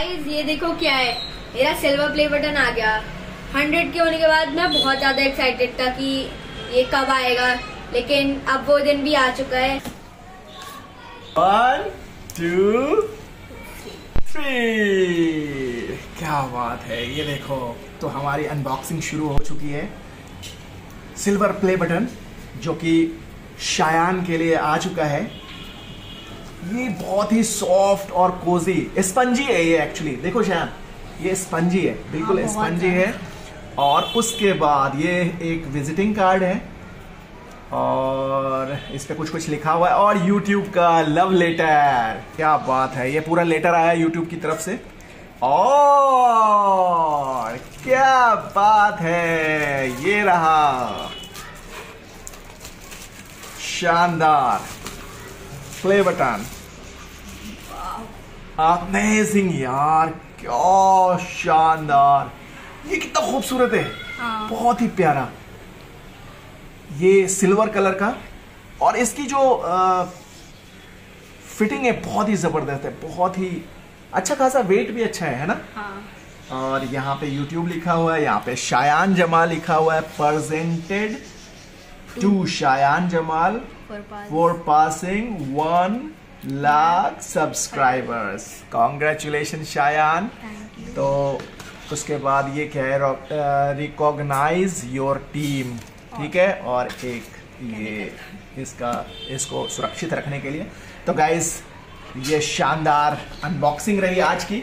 Guys ये देखो क्या है। मेरा सिल्वर प्ले बटन आ गया। हंड्रेड के होने के बाद मैं बहुत ज़्यादा एक्साइटेड था कि ये कब आएगा। लेकिन अब वो दिन भी आ चुका है। वन क्या बात है। ये देखो तो हमारी अनबॉक्सिंग शुरू हो चुकी है। सिल्वर प्ले बटन जो कि शायान के लिए आ चुका है। ये बहुत ही सॉफ्ट और कोजी स्पंजी है ये एक्चुअली देखो शायान ये स्पंजी है। बिल्कुल हाँ, स्पंजी है। और उसके बाद ये एक विजिटिंग कार्ड है। और इस पे कुछ कुछ लिखा हुआ है। और YouTube का लव लेटर क्या बात है। ये पूरा लेटर आया YouTube की तरफ़ से। और क्या बात है। ये रहा। शानदार। प्ले बटन अमेजिंग यार क्या शानदार ये कितना खूबसूरत है हाँ। बहुत ही प्यारा ये सिल्वर कलर का और इसकी जो आ, फिटिंग है बहुत ही ज़बरदस्त है बहुत ही अच्छा खासा वेट भी अच्छा है है ना हाँ। और यहाँ पे YouTube लिखा हुआ है यहाँ पे शायान जमा लिखा हुआ है presented to Shayan Jamal for pass. For passing one lakh subscribers congratulation Shayan तो उसके बाद ये क्या है रिकॉग्नाइज योर टीम ठीक है? और एक ये इसका इसको सुरक्षित रखने के लिए। तो गाइज़ ये शानदार अनबॉक्सिंग रही आज की।